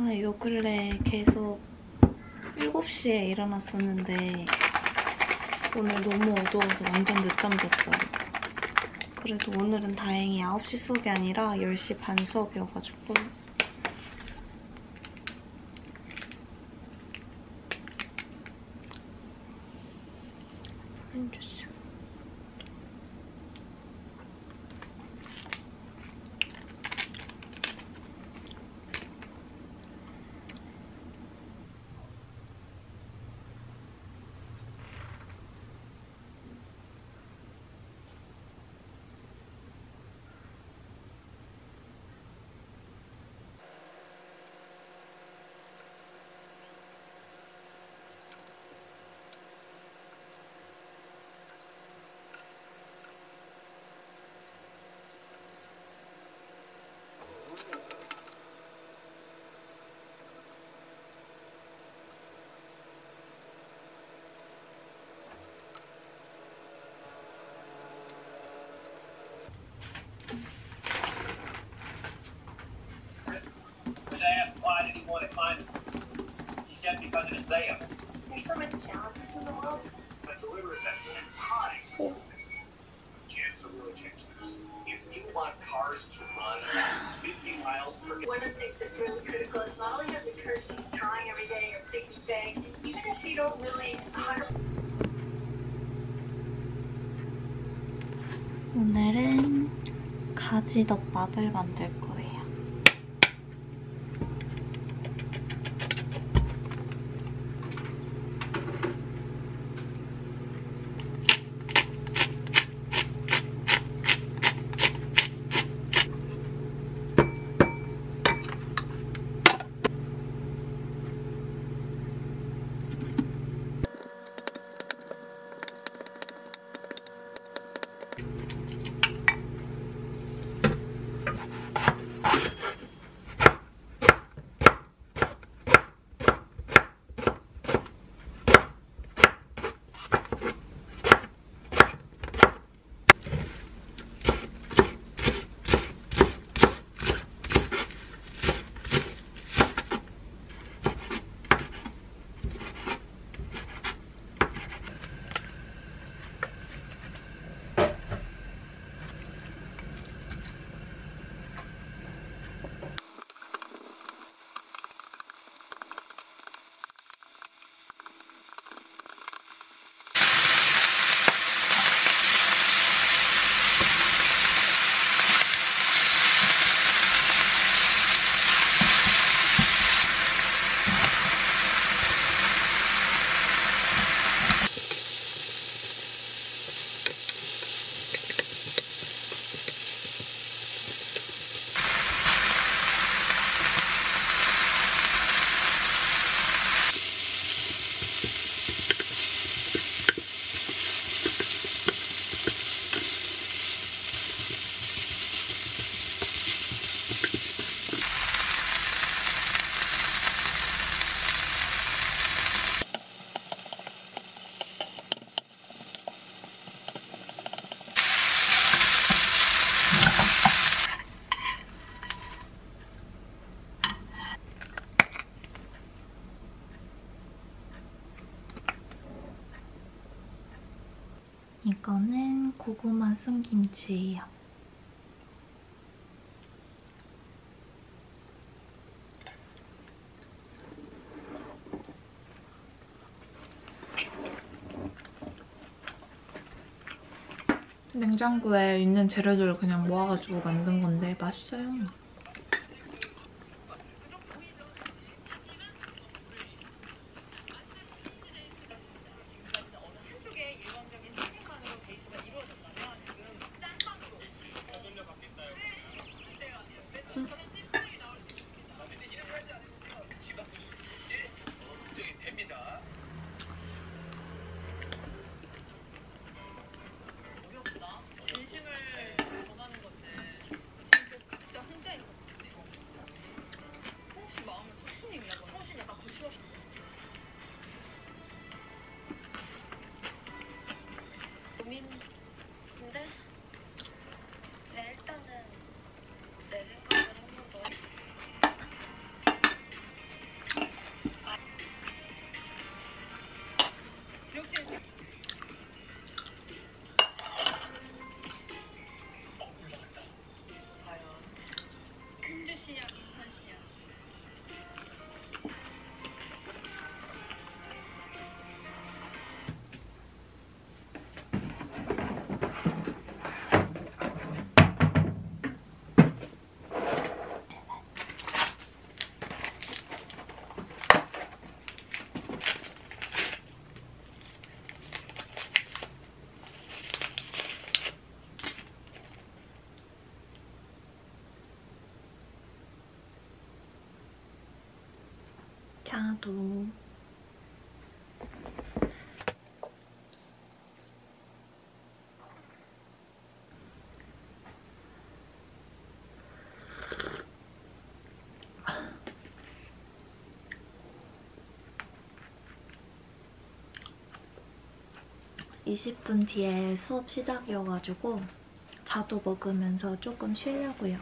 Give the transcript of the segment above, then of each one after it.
아, 요 근래 계속 7시에 일어났었는데 오늘 너무 어두워서 완전 늦잠 잤어요. 그래도 오늘은 다행히 9시 수업이 아니라 10시 반 수업이어가지고 did he want to climb it. He said because it is there. There's so many challenges in the world. But delivers that ten times improvement. Chance to really change things. If you want cars to run 50 miles per One of the things that's really critical is not only have the courage to keep trying every day or thick and bang, even if you don't really 100 오늘은 가지덮밥을 만들 거예요. 이거는 고구마 순김치예요. 냉장고에 있는 재료들을 그냥 모아가지고 만든 건데 맛있어요. 자두. 이십 분 뒤에 수업 시작이어가지고 자두 먹으면서 조금 쉬려고요.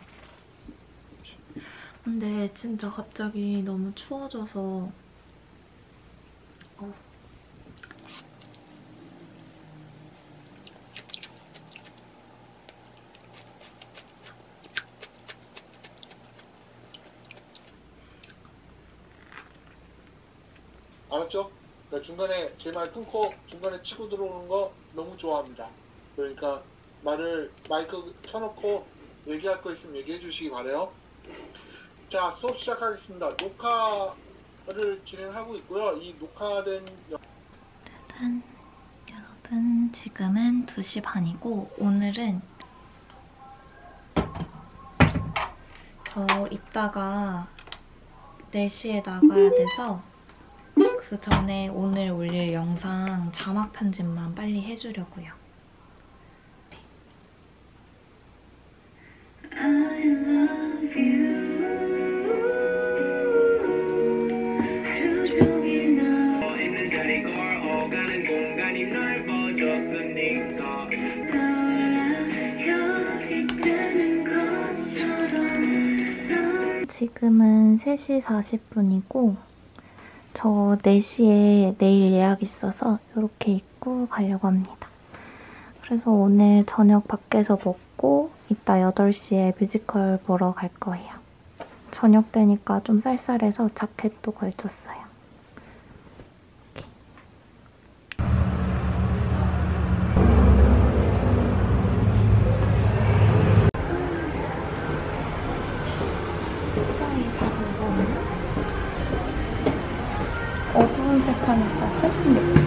근데 진짜 갑자기 너무 추워져서 알았죠? 그러니까 중간에 제 말 끊고 중간에 치고 들어오는 거 너무 좋아합니다. 그러니까 말을 마이크 켜놓고 얘기할 거 있으면 얘기해 주시기 바래요. 자 수업 시작하겠습니다. 녹화를 진행하고 있고요. 이 녹화된 영- 짠! 여러분, 지금은 2시 반이고, 오늘은 저 이따가 4시에 나가야 돼서 그 전에 오늘 올릴 영상 자막 편집만 빨리 해주려고요. 지금은 3시 40분이고 저 4시에 내일 예약 있어서 이렇게 입고 가려고 합니다. 그래서 오늘 저녁 밖에서 먹고 이따 8시에 뮤지컬 보러 갈 거예요. 저녁 되니까 좀 쌀쌀해서 자켓도 걸쳤어요. 하니까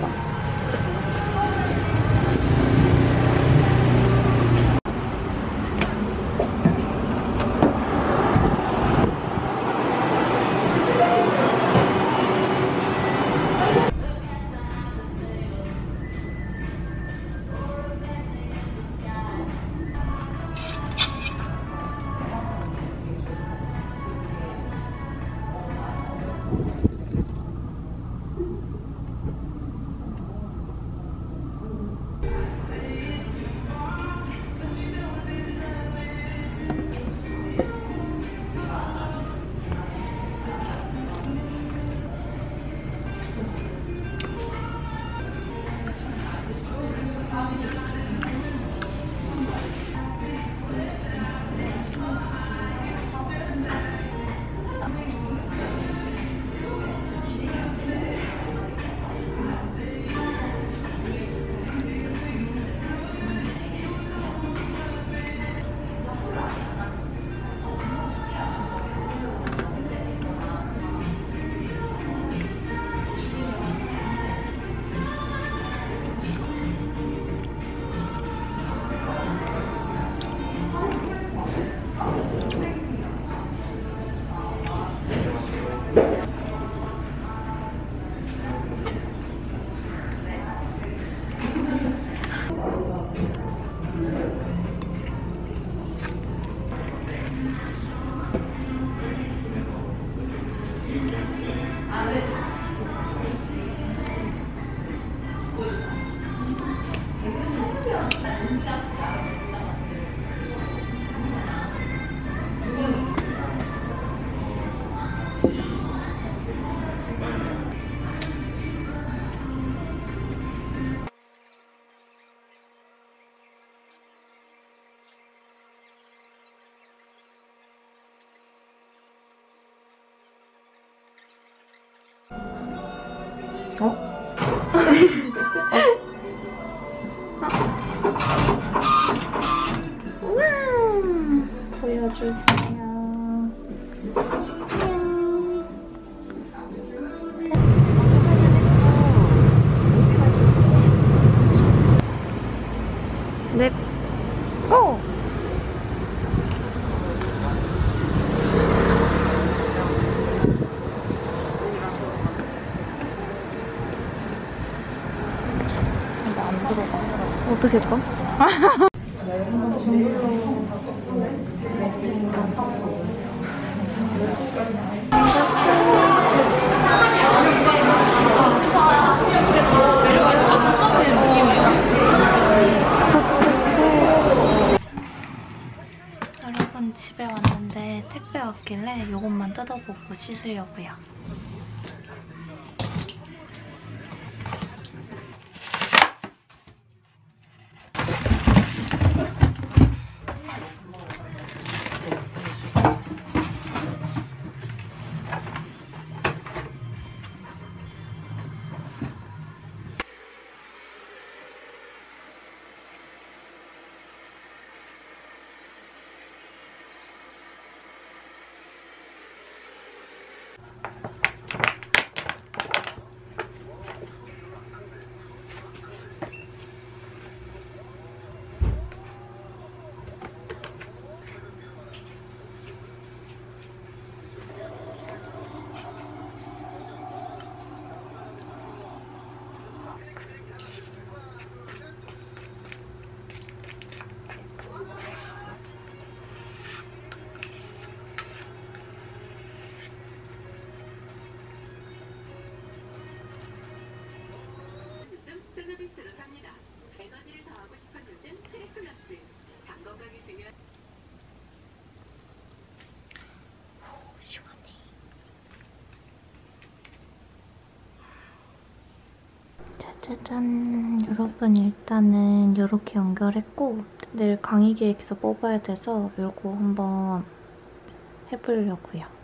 Amen. 씬 예쁘다. 우와! 보여주세 어떻게 봐? 여러분 집에 왔는데 택배 왔길래 이것만 뜯어보고 씻으려고요. 스누비스로 삽니다. 에너지를 더하고 싶은 요즘 트리플러스. 장 건강이 중요한. 짜자잔. 여러분 일단은 이렇게 연결했고 내일 강의 계획서 뽑아야 돼서 이거 한번 해보려고요.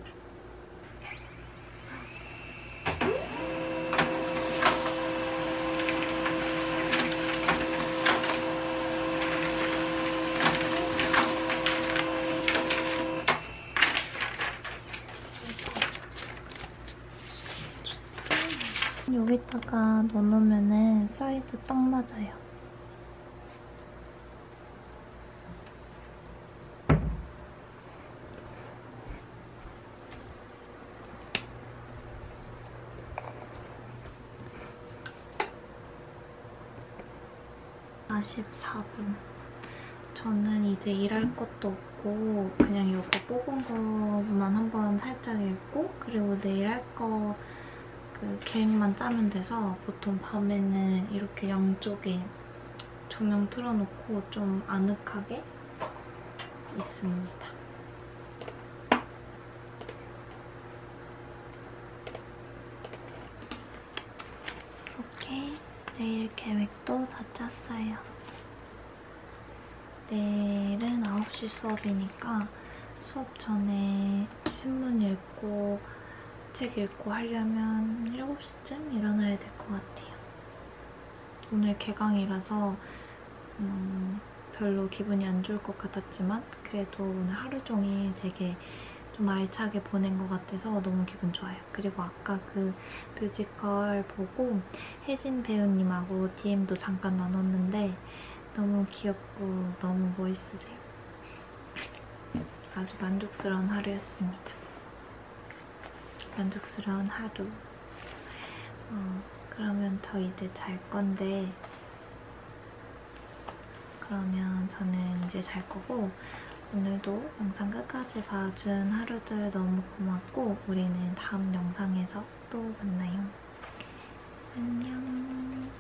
여기다가 넣어놓으면 사이즈 딱 맞아요. (44분) 저는 이제 일할 것도 없고 그냥 이거 뽑은 거만 한번 살짝 읽고 그리고 내일 할 거 그 계획만 짜면 돼서 보통 밤에는 이렇게 양쪽에 조명 틀어놓고 좀 아늑하게 있습니다. 이렇게 내일 계획도 다 짰어요. 내일은 9시 수업이니까 수업 전에 신문 읽고 책 읽고 하려면 7시쯤 일어나야 될 것 같아요. 오늘 개강이라서 음, 별로 기분이 안 좋을 것 같았지만 그래도 오늘 하루 종일 되게 좀 알차게 보낸 것 같아서 너무 기분 좋아요. 그리고 아까 그 뮤지컬 보고 혜진 배우님하고 DM도 잠깐 나눴는데 너무 귀엽고 너무 멋있으세요. 아주 만족스러운 하루였습니다. 만족스러운 하루. 어, 그러면 저 이제 잘 건데, 그러면 저는 이제 잘 거고, 오늘도 영상 끝까지 봐준 하루들 너무 고맙고, 우리는 다음 영상에서 또 만나요. 안녕.